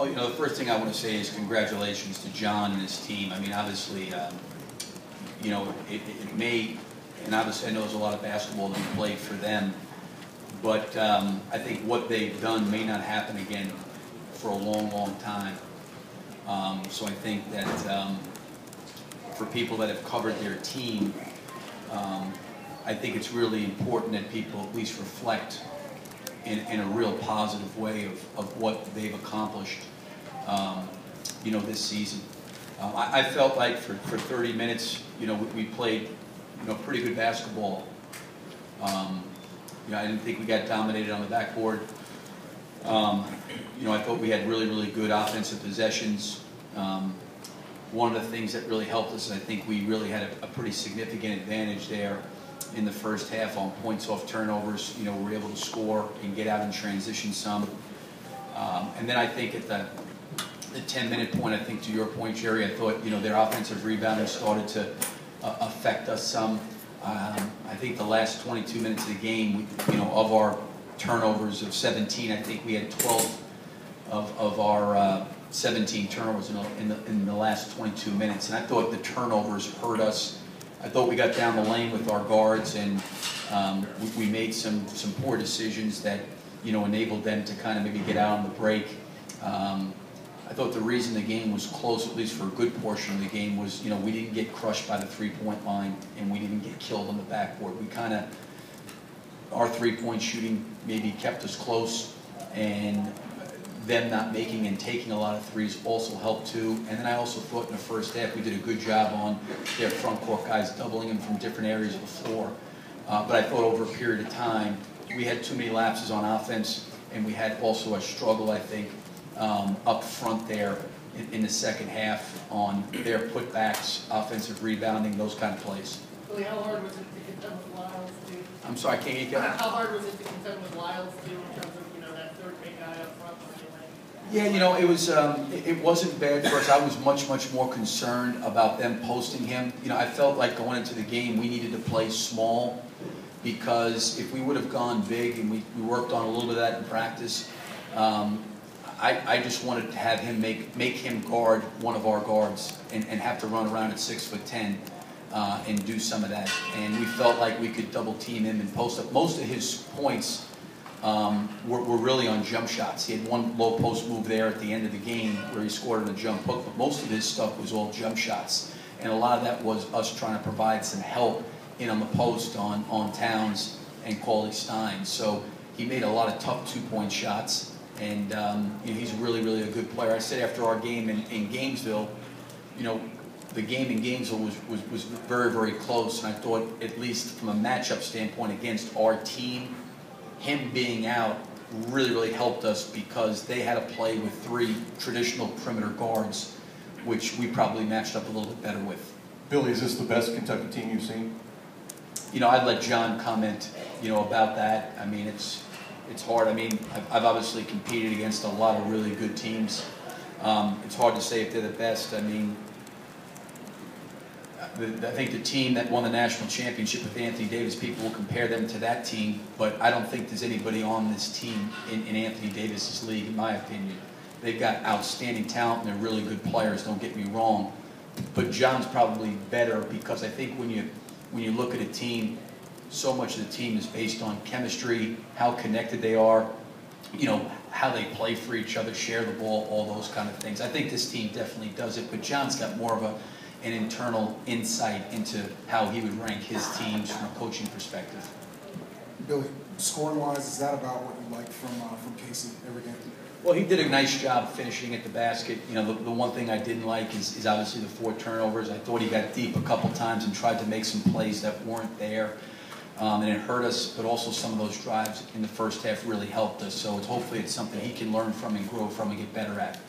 Well, you know, the first thing I want to say is congratulations to John and his team. I mean, obviously, um, you know, it, it may, and obviously I know there's a lot of basketball to be played for them, but um, I think what they've done may not happen again for a long, long time. Um, so I think that um, for people that have covered their team, um, I think it's really important that people at least reflect in, in a real positive way of, of what they've accomplished, um, you know, this season. Um, I, I, felt like for, for 30 minutes, you know, we, we played, you know, pretty good basketball. Um, you know, I didn't think we got dominated on the backboard. Um, you know, I thought we had really, really good offensive possessions. Um, one of the things that really helped us, I think we really had a, a pretty significant advantage there in the first half on points off turnovers. You know, we were able to score and get out in transition some. Um, and then I think at the the 10 minute point, I think to your point, Jerry, I thought, you know, their offensive rebounding started to uh, affect us some. Um, I think the last 22 minutes of the game, you know, of our turnovers of 17, I think we had 12 of, of our uh, 17 turnovers in the, in, the, in the last 22 minutes. And I thought the turnovers hurt us I thought we got down the lane with our guards and um, we, we, made some, some poor decisions that you know enabled them to kind of maybe get out on the break. Um, I thought the reason the game was close, at least for a good portion of the game, was you know we didn't get crushed by the three-point line and we didn't get killed on the backboard. We kind of our three-point shooting maybe kept us close and them not making and taking a lot of threes also helped too. And then I also thought in the first half we did a good job on their front court guys doubling them from different areas of the floor. Uh, but I thought over a period of time we had too many lapses on offense and we had also a struggle, I think, um, up front there in, in, the second half on their putbacks, offensive rebounding, those kind of plays. Really, how hard was it to contend with Lyles too? I'm sorry, I can't get you. How hard was it to contend with Lyles too in terms of yeah, you know, it was um, it, wasn't bad for us. I was much much more concerned about them posting him. You know, I felt like going into the game we needed to play small because if we would have gone big and we, we worked on a little bit of that in practice, um, I, I just wanted to have him make make him guard one of our guards and, and have to run around at six foot ten. Uh, and do some of that, and we felt like we could double team him and post up. Most of his points um, were, were, really on jump shots. He had one low post move there at the end of the game where he scored on a jump hook, but most of his stuff was all jump shots. And a lot of that was us trying to provide some help in on the post on, on Towns and Cauley-Stein. So he made a lot of tough two-point shots, and um, you know, he's really, really a good player. I said after our game in, in Gainesville, you know, the game in Gainesville was, was, was very, very close, and I thought, at least from a matchup standpoint against our team, him being out really, really helped us because they had to play with three traditional perimeter guards, which we probably matched up a little bit better with. Billy, is this the best Kentucky team you've seen? You know, I'd let John comment, you know, about that. I mean, it's it's hard. I mean, I've, I've obviously competed against a lot of really good teams. Um, it's hard to say if they're the best. I mean, the, I think the team that won the national championship with Anthony Davis, people will compare them to that team, but I don't think there's anybody on this team in, in Anthony Davis's league, in my opinion. They've got outstanding talent and they're really good players, don't get me wrong. But John's probably better because I think when you when you look at a team, so much of the team is based on chemistry, how connected they are, you know, how they play for each other, share the ball, all those kind of things. I think this team definitely does it, but John's got more of a an internal insight into how he would rank his teams from a coaching perspective. Billy, scoring-wise, is that about what you like from uh, from Kasey every game? Well, he did a nice job finishing at the basket. You know, the, the one thing I didn't like is, is obviously the four turnovers. I thought he got deep a couple times and tried to make some plays that weren't there. Um, and it hurt us, but also some of those drives in the first half really helped us. So it's hopefully it's something he can learn from and grow from and get better at.